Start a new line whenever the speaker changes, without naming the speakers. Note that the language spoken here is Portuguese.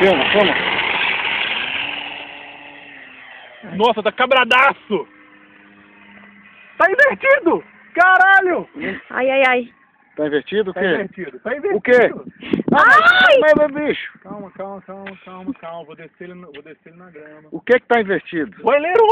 Filma, filma.
Nossa, tá cabradaço!
Tá invertido! Caralho!
Ai, ai, ai.
Tá invertido o
Tá invertido, tá invertido.
O quê?
Ah, ai!
Mas, mas, bicho,
Calma, calma, calma, calma, calma. Vou descer ele, vou descer ele na grama.
o que que tá invertido?
O eleiro!